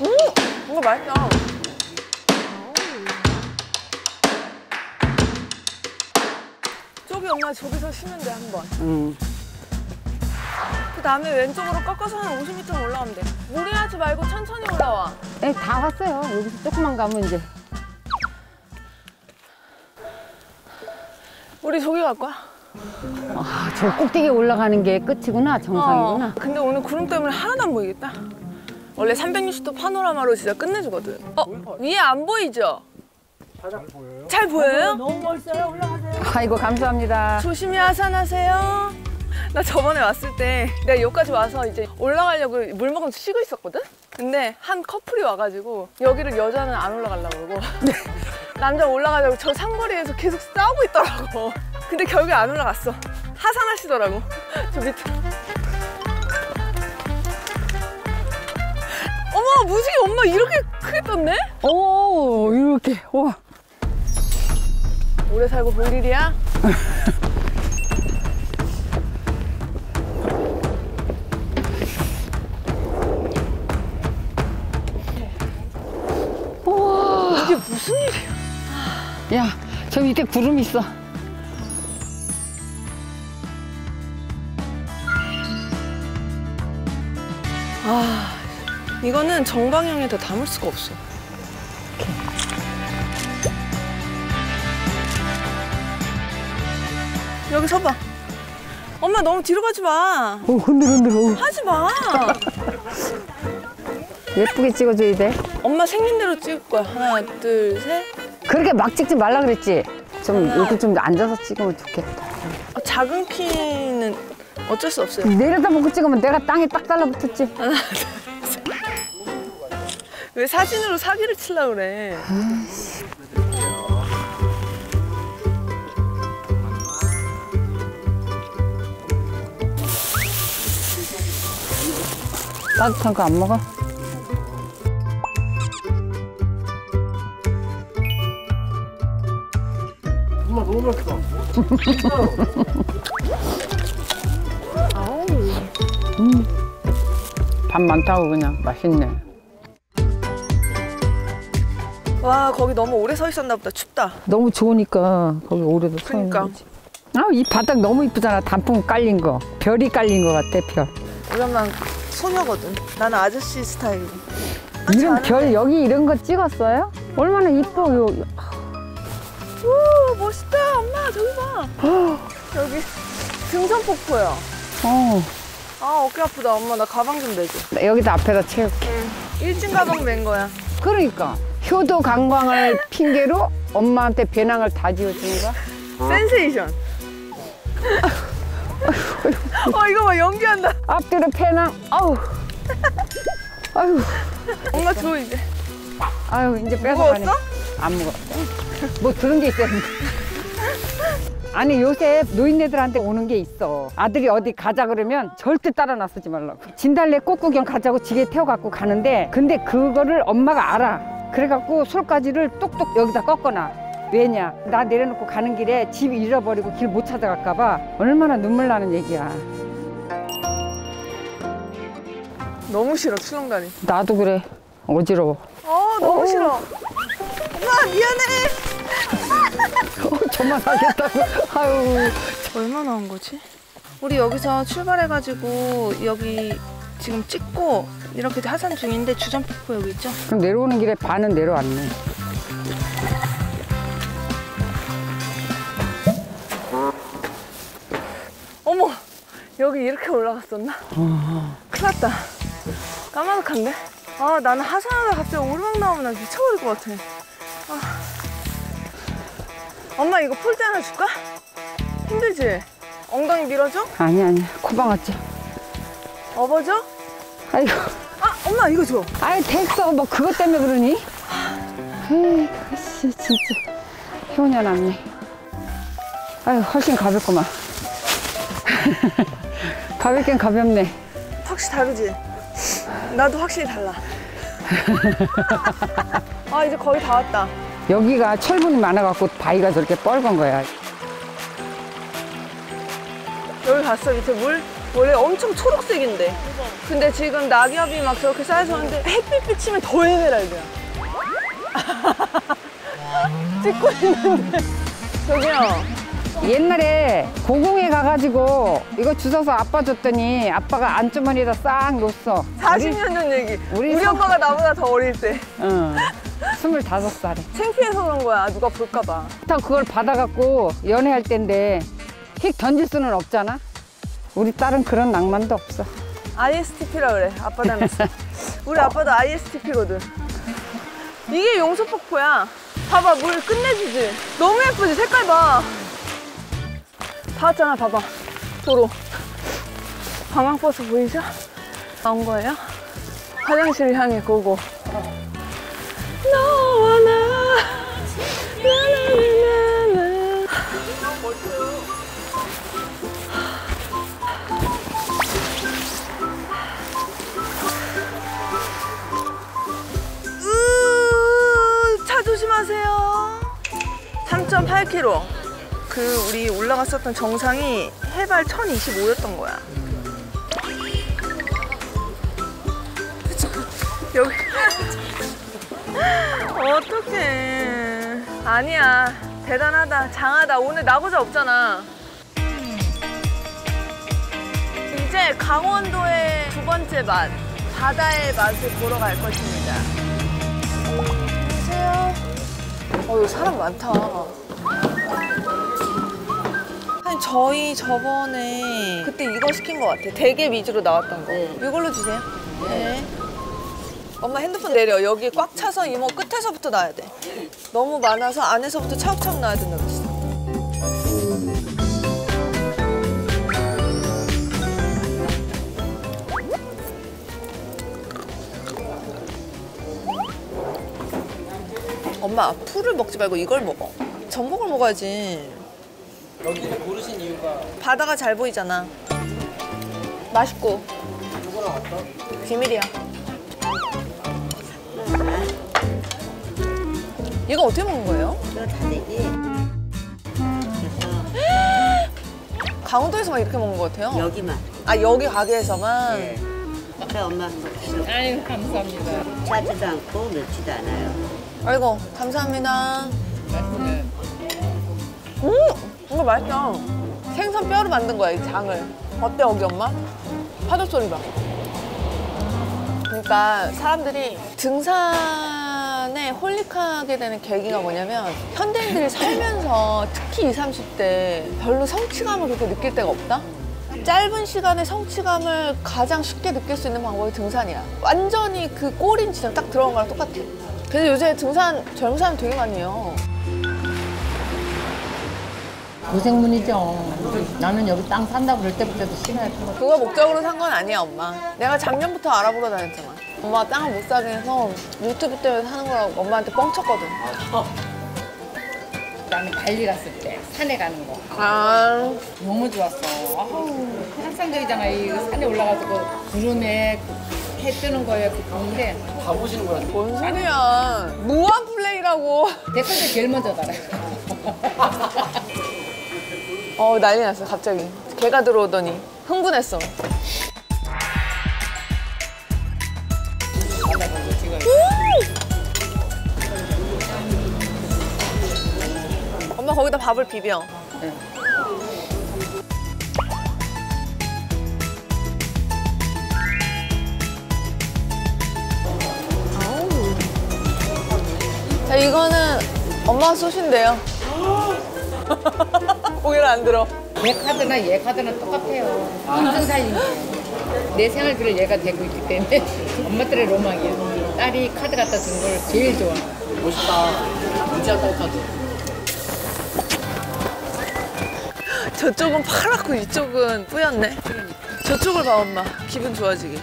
음, 이거 맛있다. 저기 엄마 저기서 쉬면 돼, 한 번. 응. 그 다음에 왼쪽으로 꺾어서 한 50m 올라가면 돼. 무리하지 말고 천천히 올라와. 에, 다 왔어요. 여기서 조금만 가면 이제. 우리 저기 갈 거야? 아, 저 꼭대기 올라가는 게 끝이구나. 정상이구나. 어, 근데 오늘 구름 때문에 하나도 안 보이겠다. 원래 360도 파노라마로 진짜 끝내주거든. 어, 위에 안 보이죠? 잘 보여요? 너무 멋있어요. 올라가세요. 아이고, 감사합니다. 조심히 하산하세요. 나 저번에 왔을 때 내가 여기까지 와서 이제 올라가려고 물 먹으면서 쉬고 있었거든? 근데 한 커플이 와가지고 여기를 여자는 안 올라가려고 그러고 남자 올라가자고 저 상거리에서 계속 싸우고 있더라고. 근데 결국에 안 올라갔어. 하산하시더라고. 저 밑에. 어머 무지개 엄마 이렇게 크게 떴네? 오, 이렇게. 와. 오래 살고 볼 일이야? 우와. 이게 무슨 일이야? 야, 저 밑에 구름 있어. 아, 이거는 정방향에다 담을 수가 없어. 여기 서봐. 엄마 너무 뒤로 가지 마. 오, 흔들, 흔들. 오. 하지 마. 예쁘게 찍어줘야 돼. 엄마 생긴 대로 찍을 거야. 하나, 둘, 셋. 그렇게 막 찍지 말라 그랬지? 좀, 이렇게 좀 앉아서 찍으면 좋겠다. 어, 작은 키는 어쩔 수 없어요. 내려다 보고 찍으면 내가 땅에 딱 달라붙었지. 왜 사진으로 사기를 치려고 그래? 따뜻한 거 안 먹어? 엄마 너무 맛있다. 밥 많다고 그냥 맛있네. 와, 거기 너무 오래 서 있었나 보다. 춥다. 너무 좋으니까 거기 오래도 서 있는 그러니까. 거지. 아, 이 바닥 너무 이쁘잖아. 단풍 깔린 거. 별이 깔린 거 같아, 별. 엄마는 소녀거든. 나는 아저씨 스타일이고. 이런 별 여기 이런 거 찍었어요? 얼마나 이뻐. 요. 오 멋있다 엄마 저기 봐 여기 등산 폭포야 어. 아 어깨 아프다 엄마 나 가방 좀 내줘 여기다 앞에다 채울게. 일진 가방 맨 거야 그러니까 효도 관광을 핑계로 엄마한테 배낭을 다 지어주는 거야? 센세이션 어 이거 봐 연기한다 앞뒤로 배낭. 아우. 아유. 엄마 줘 이제 아유 이제 뺏어가네. 무거웠어? 안 무거웠어. 뭐 그런 게 있었는데. 아니 요새 노인네들한테 오는 게 있어. 아들이 어디 가자 그러면 절대 따라 나서지 말라고. 진달래 꽃구경 가자고 지게 태워갖고 가는데 근데 그거를 엄마가 알아. 그래갖고 솔가지를 똑똑 여기다 꺾어놔. 왜냐? 나 내려놓고 가는 길에 집 잃어버리고 길 못 찾아갈까봐 얼마나 눈물 나는 얘기야. 너무 싫어 출렁다니 나도 그래. 어지러워. 어 너무 어. 싫어 엄마 미안해 저만 하겠다고. 아유. 얼마 나 온 거지? 우리 여기서 출발해가지고 여기 지금 찍고 이렇게 하산 중인데 주전 폭포 여기 있죠? 그럼 내려오는 길에 반은 내려왔네. 어머 여기 이렇게 올라갔었나? 큰일 났다 까마득한데? 아 나는 하산하다 갑자기 오르막 나오면 나 미쳐버릴 것 같아 아. 엄마 이거 폴대 하나 줄까? 힘들지? 엉덩이 밀어줘? 아니 아니 코방았지. 업어줘? 아이고. 아 엄마 이거 줘 아이 됐어 뭐 그것 때문에 그러니? 에이 씨 진짜 효녀 남네. 아유 훨씬 가볍구만. 가볍긴 가볍네. 확실히 다르지? 나도 확실히 달라 아 이제 거의 다 왔다 여기가 철분이 많아갖고 바위가 저렇게 뻘건 거야. 여기 갔어 밑에 물 원래 엄청 초록색인데. 근데 지금 낙엽이 막 저렇게 쌓여서 하는데 햇빛 비치면 더 에메랄드야. 찍고 있는데. 저기요. 옛날에 고궁에 가가지고 이거 주워서 아빠 줬더니 아빠가 안주머니에다 싹 넣었어. 40년 전 얘기. 우리 우리, 성- 엄마가 나보다 더 어릴 때. 응. 스물다섯 살에. 창피해서 그런 거야. 누가 볼까봐. 다 그걸 받아갖고 연애할 때인데 휙 던질 수는 없잖아. 우리 딸은 그런 낭만도 없어. ISTP라 그래. 아빠 닮았어. 우리 아빠도 ISTP거든. 이게 용소폭포야. 봐봐, 물 끝내주지. 너무 예쁘지? 색깔 봐. 봤잖아, 봐봐. 도로. 관광버스 보이죠? 나온 거예요? 화장실 향해 고고. 너와 나. 라라라라라. 으, 차 조심하세요. 3.8km. 그 우리 올라갔었던 정상이 해발 1025였던 거야. 여기 어떡해. 아니야. 대단하다. 장하다. 오늘 나고자 없잖아. 이제 강원도의 두 번째 맛, 바다의 맛을 보러 갈 것입니다. 안녕하세요. 어, 여기 사람 많다. 아니, 저희 저번에 그때 이거 시킨 것 같아. 대게 위주로 나왔던 거. 이걸로 주세요. 네. 엄마 핸드폰 내려. 여기 꽉 차서 이모 끝에서부터 놔야 돼. 너무 많아서 안에서부터 차곡차곡 놔야 된다고 했어. 엄마 풀을 먹지 말고 이걸 먹어. 전복을 먹어야지. 여기를 고르신 이유가 바다가 잘 보이잖아. 맛있고. 비밀이야. 이거 어떻게 먹는 거예요? 이거 다 되지? 강원도에서만 이렇게 먹는 것 같아요. 여기만. 아 여기 가게에서만. 네. 그 엄마 아유 감사합니다. 짜지도 않고 맵지도 않아요. 아이고 감사합니다. 음, 이거 맛있다. 생선 뼈로 만든 거야 이 장을. 어때 여기 엄마? 파도 소리 봐. 그러니까 사람들이 등산에 홀릭하게 되는 계기가 뭐냐면 현대인들이 살면서 특히 20, 30대 별로 성취감을 그렇게 느낄 때가 없다? 짧은 시간에 성취감을 가장 쉽게 느낄 수 있는 방법이 등산이야. 완전히 그 꼬린 지점 딱 들어간 거랑 똑같아. 그래서 요새 등산 젊은 사람 되게 많이 해요. 고생문이죠. 나는 여기 땅 산다고 그럴 때부터도 싫어했고. 그거 목적으로 산 건 아니야, 엄마. 내가 작년부터 알아보러 다녔잖아. 엄마가 땅을 못 사게 해서 유튜브 때문에 사는 거라고 엄마한테 뻥쳤거든. 나는 발리 갔을 때 산에 가는 거 아, 너무 좋았어. 아우 환상적이잖아. 이 산에 올라가지고 구름에 해 뜨는 거에 그 보는데 다 보시는 거야. 뭔 소리야. 무한 플레이라고. 댓글들 제일 먼저 달아. 어, 난리 났어, 갑자기. 개가 들어오더니. 흥분했어. 엄마 거기다 밥을 비벼. 자, 이거는 엄마 쏘신대요. 고개를 안 들어. 얘 카드나 얘 카드나 똑같아요. 인생 게. 내 생활비를 얘가 대고 있기 때문에 엄마들의 로망이야. 딸이 카드 갖다 준 걸 제일 좋아. 멋있다. 무지한 딸카드. 저쪽은 파랗고 이쪽은 뿌였네. 저쪽을 봐, 엄마. 기분 좋아지게.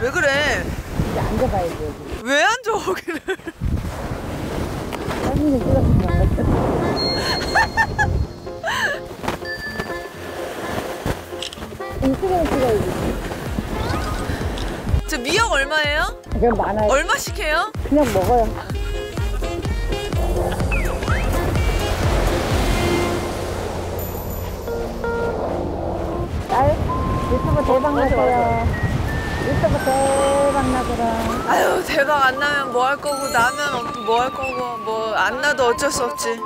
왜 그래? 앉아봐야지 여기. 왜 앉아, 거기를? 저 미역 얼마예요? 그게 많아요. 얼마씩 해요? 그냥 먹어요. 대박 나세요. 유튜브 대박 나더라. 아유 대박 안 나면 뭐 할 거고 나면 뭐 할 거고 뭐 안 나도 어쩔 수 없지.